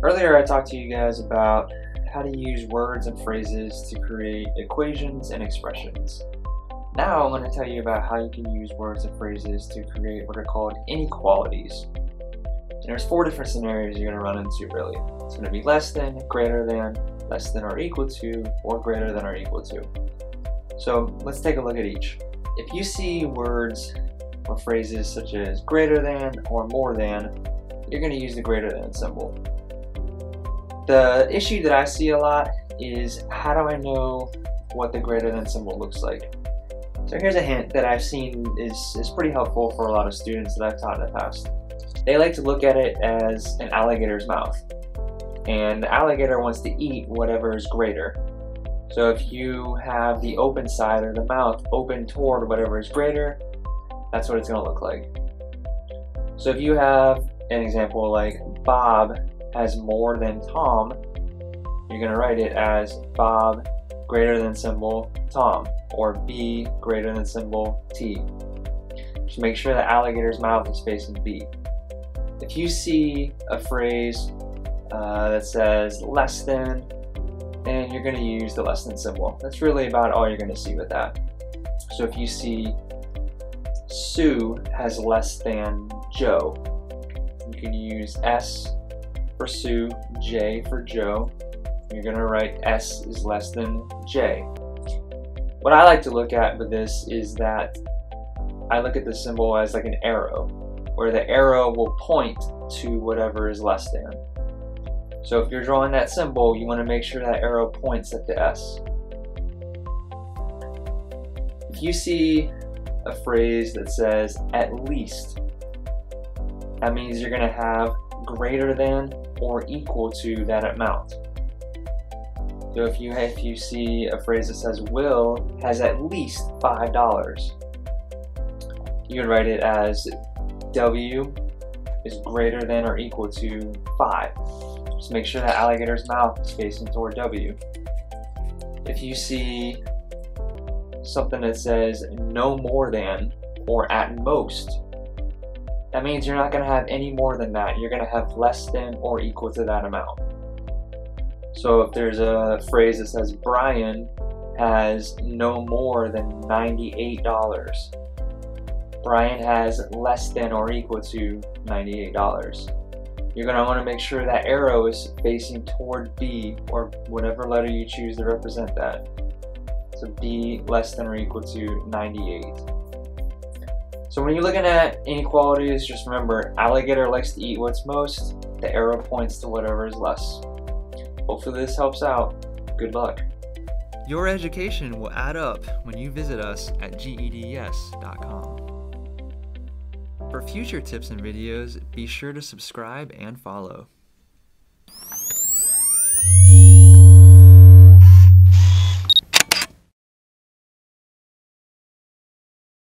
Earlier I talked to you guys about how to use words and phrases to create equations and expressions. Now I'm going to tell you about how you can use words and phrases to create what are called inequalities. And there's four different scenarios you're going to run into really. It's going to be less than, greater than, less than or equal to, or greater than or equal to. So let's take a look at each. If you see words or phrases such as greater than or more than, you're going to use the greater than symbol. The issue that I see a lot is how do I know what the greater than symbol looks like? So here's a hint that I've seen is, is pretty helpful for a lot of students that I've taught in the past. They like to look at it as an alligator's mouth. And the alligator wants to eat whatever is greater. So if you have the open side or the mouth open toward whatever is greater, that's what it's going to look like. So if you have an example like Bob has more than Tom, you're going to write it as Bob greater than symbol Tom or B greater than symbol T. Just make sure the alligator's mouth is facing B. If you see a phrase uh, that says less than, then you're going to use the less than symbol. That's really about all you're going to see with that. So if you see Sue has less than Joe, you can use S for Sue, J for Joe. You're going to write S is less than J. What I like to look at with this is that I look at the symbol as like an arrow, where the arrow will point to whatever is less than. So if you're drawing that symbol, you want to make sure that arrow points at the S. If you see a phrase that says at least, that means you're going to have greater than or equal to that amount. So if you if you see a phrase that says Will has at least five dollars, you can write it as W is greater than or equal to five. Just make sure that alligator's mouth is facing toward W. If you see something that says no more than or at most, that means you're not going to have any more than that. You're going to have less than or equal to that amount. So if there's a phrase that says Brian has no more than $98, Brian has less than or equal to $98. You're going to want to make sure that arrow is facing toward B or whatever letter you choose to represent that. So B less than or equal to 98. So when you're looking at inequalities, just remember, alligator likes to eat what's most, the arrow points to whatever is less. Hopefully this helps out. Good luck. Your education will add up when you visit us at GEDS.com. For future tips and videos, be sure to subscribe and follow.